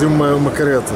зимою Макарета.